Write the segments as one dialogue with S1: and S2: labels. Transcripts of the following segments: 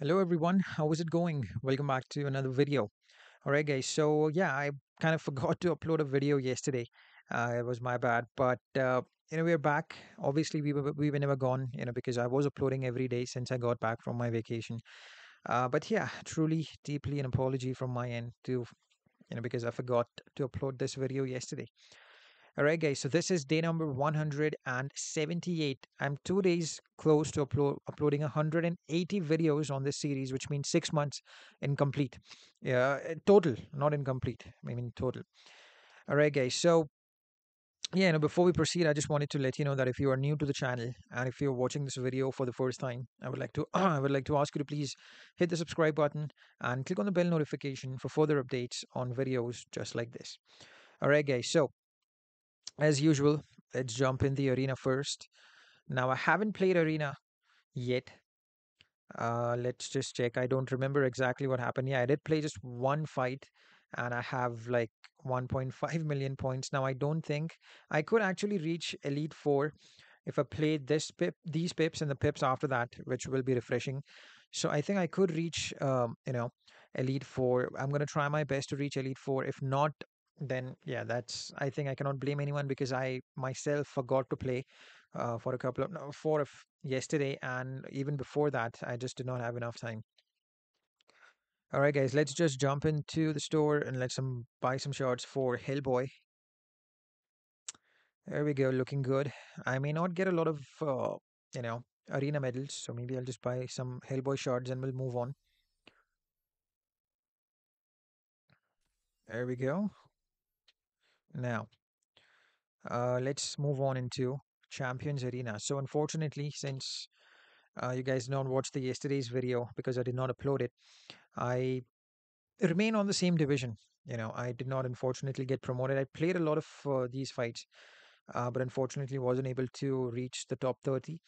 S1: Hello everyone, how is it going? Welcome back to another video. All right, guys. So yeah, I kind of forgot to upload a video yesterday. Uh, it was my bad, but uh, you know we're back. Obviously, we were we were never gone, you know, because I was uploading every day since I got back from my vacation. Uh, but yeah, truly, deeply an apology from my end to you know because I forgot to upload this video yesterday. All right, guys. So this is day number 178. I'm two days close to upload uploading 180 videos on this series, which means six months incomplete. Yeah, uh, total, not incomplete. I mean total. All right, guys. So yeah, you know, before we proceed, I just wanted to let you know that if you are new to the channel and if you're watching this video for the first time, I would like to I would like to ask you to please hit the subscribe button and click on the bell notification for further updates on videos just like this. All right, guys. So as usual, let's jump in the arena first. Now, I haven't played arena yet. Uh, let's just check. I don't remember exactly what happened. Yeah, I did play just one fight and I have like 1.5 million points. Now, I don't think I could actually reach Elite 4 if I played this pip, these pips and the pips after that, which will be refreshing. So I think I could reach, um, you know, Elite 4. I'm going to try my best to reach Elite 4. If not, then yeah that's i think i cannot blame anyone because i myself forgot to play uh, for a couple of no, four of yesterday and even before that i just did not have enough time. All right guys let's just jump into the store and let's some buy some shards for hellboy. There we go looking good. I may not get a lot of uh, you know arena medals so maybe i'll just buy some hellboy shards and we'll move on. There we go now uh, let's move on into Champions Arena. So unfortunately, since uh, you guys don't watch the yesterday's video because I did not upload it, I remain on the same division. You know, I did not unfortunately get promoted. I played a lot of uh, these fights, uh, but unfortunately wasn't able to reach the top 30.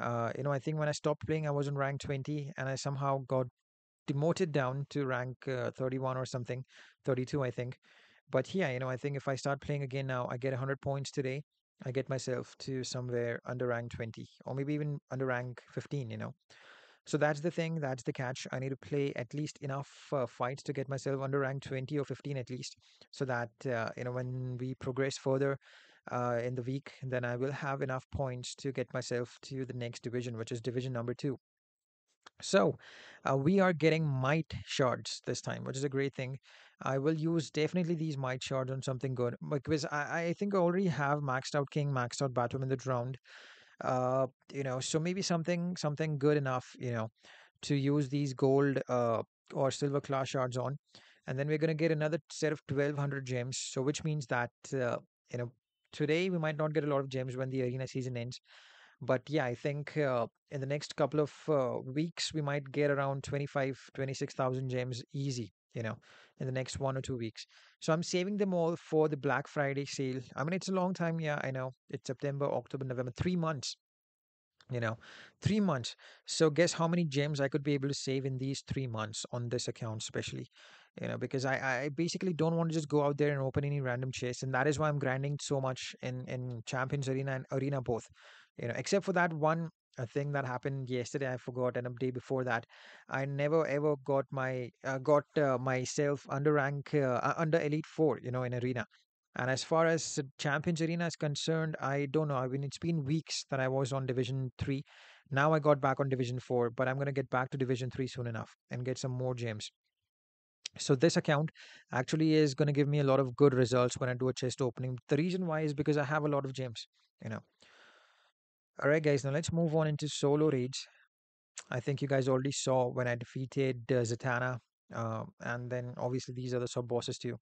S1: Uh, you know, I think when I stopped playing, I was in rank 20, and I somehow got demoted down to rank uh, 31 or something, 32, I think. But yeah, you know, I think if I start playing again now, I get 100 points today. I get myself to somewhere under rank 20 or maybe even under rank 15, you know. So that's the thing, that's the catch. I need to play at least enough uh, fights to get myself under rank 20 or 15 at least, so that, uh, you know, when we progress further uh, in the week, then I will have enough points to get myself to the next division, which is division number two. So uh, we are getting might shards this time, which is a great thing. I will use definitely these might shards on something good because I, I think I already have maxed out king, maxed out Batman in the round. Uh, you know, so maybe something something good enough, you know, to use these gold uh or silver class shards on, and then we're gonna get another set of twelve hundred gems. So which means that uh, you know today we might not get a lot of gems when the arena season ends but yeah i think uh, in the next couple of uh, weeks we might get around 25 26000 gems easy you know in the next one or two weeks. So i'm saving them all for the black friday sale. I mean it's a long time yeah i know. It's september october november 3 months you know 3 months. So guess how many gems i could be able to save in these 3 months on this account especially you know because i i basically don't want to just go out there and open any random chests and that is why i'm grinding so much in in champions arena and arena both you know except for that one uh, thing that happened yesterday i forgot and a day before that i never ever got my uh, got uh, myself under rank uh, under elite 4 you know in arena. And as far as champions arena is concerned i don't know i mean it's been weeks that i was on division 3 now i got back on division 4 but i'm going to get back to division 3 soon enough and get some more gems. So this account actually is going to give me a lot of good results when i do a chest opening. The reason why is because i have a lot of gems you know all right, guys, now let's move on into solo raids. I think you guys already saw when I defeated uh, Zatanna, uh, and then obviously these are the sub bosses too.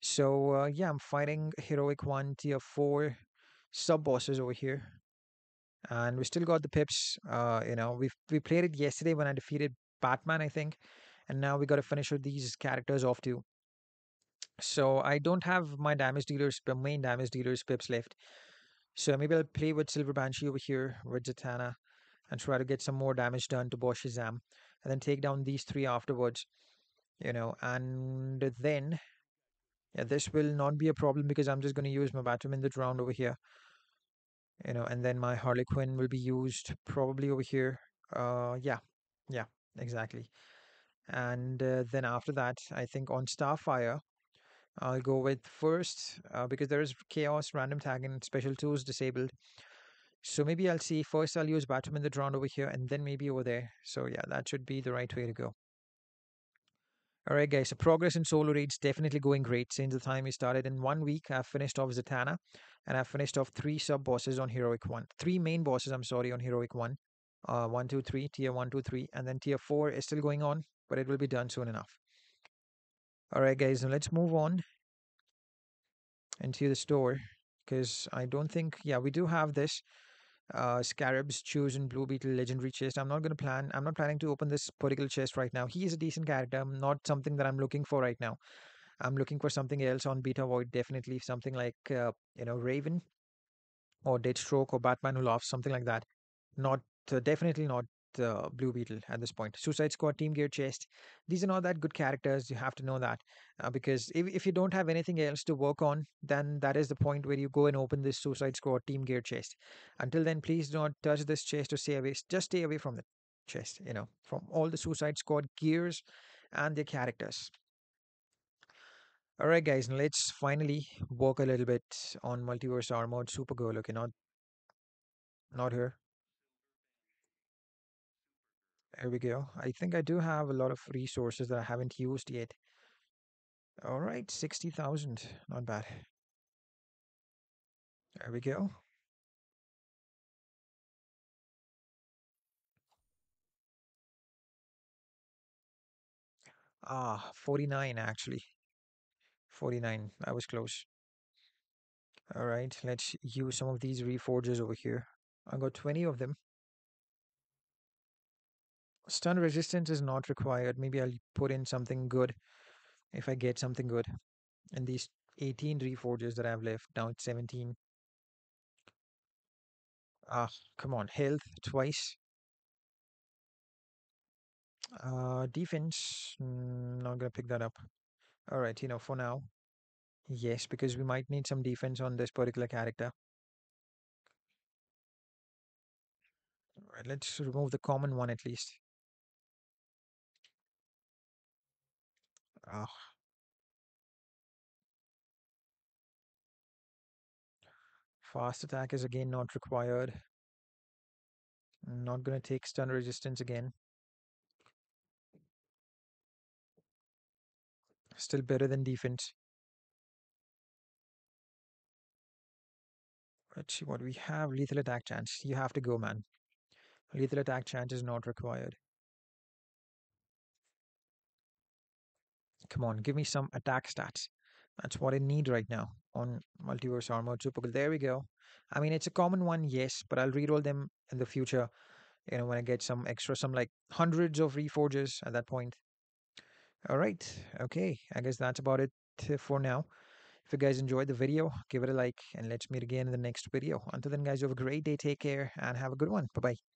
S1: So uh, yeah, I'm fighting Heroic 1 tier 4 sub bosses over here. And we still got the pips. Uh, you know, we we played it yesterday when I defeated Batman, I think. And now we got to finish these characters off too. So I don't have my damage dealers, main damage dealers pips left. So maybe I'll play with Silver Banshee over here with Zatanna and try to get some more damage done to Boss Shazam and then take down these three afterwards. You know, and then yeah, this will not be a problem because I'm just going to use my Batman in the round over here. You know, and then my Harley Quinn will be used probably over here. Uh, yeah, yeah. exactly. And uh, then after that, I think on Starfire, I'll go with first uh, because there is chaos, random tag, and special tools disabled. So maybe I'll see first I'll use Batman the Drone over here and then maybe over there. So yeah, that should be the right way to go. Alright guys, so progress in solo raids definitely going great since the time we started. In one week, I've finished off Zatanna and I've finished off three sub bosses on Heroic 1. Three main bosses, I'm sorry, on Heroic 1. Uh, 1, 2, 3, tier 1, 2, 3, and then tier 4 is still going on, but it will be done soon enough. Alright guys, now let's move on into the store because I don't think, yeah, we do have this uh, Scarab's chosen Blue Beetle legendary chest. I'm not going to plan. I'm not planning to open this particular chest right now. He is a decent character. Not something that I'm looking for right now. I'm looking for something else on Beta Void. Definitely something like uh, you know Raven or Deathstroke or Batman Who Laughs, something like that. Not uh, definitely not uh, Blue Beetle at this point. Suicide Squad, Team Gear Chest. These are not that good characters. You have to know that uh, because if, if you don't have anything else to work on, then that is the point where you go and open this Suicide Squad Team Gear Chest. Until then, please do not touch this chest or stay away. Just stay away from the chest. You know, from all the Suicide Squad gears and their characters. All right, guys, let's finally work a little bit on multiverse armored Supergirl. Okay, not not here. We go. I think I do have a lot of resources that I haven't used yet. All right, 60,000. Not bad. There we go. Ah, 49 actually. 49. I was close. All right, let's use some of these reforges over here. I got 20 of them. Stun resistance is not required. Maybe I'll put in something good if I get something good. And these 18 reforges that I've left, now it's 17. Ah, come on, health twice. Uh, defense, mm, not gonna pick that up. All right, you know, for now, yes, because we might need some defense on this particular character. All right, let's remove the common one at least. Ah, fast attack is again not required. Not gonna take stun resistance again. Still better than defense. Let's see what we have. Lethal attack chance. You have to go, man. Lethal attack chance is not required. Come on, give me some attack stats. That's what I need right now on Multiverse Armored Supergirl. There we go. I mean, it's a common one, yes, but I'll reroll them in the future. You know, when I get some extra, some like hundreds of reforges at that point. All right. Okay. I guess that's about it uh, for now. If you guys enjoyed the video, give it a like and let's meet again in the next video. Until then, guys, you have a great day. Take care and have a good one. Bye bye.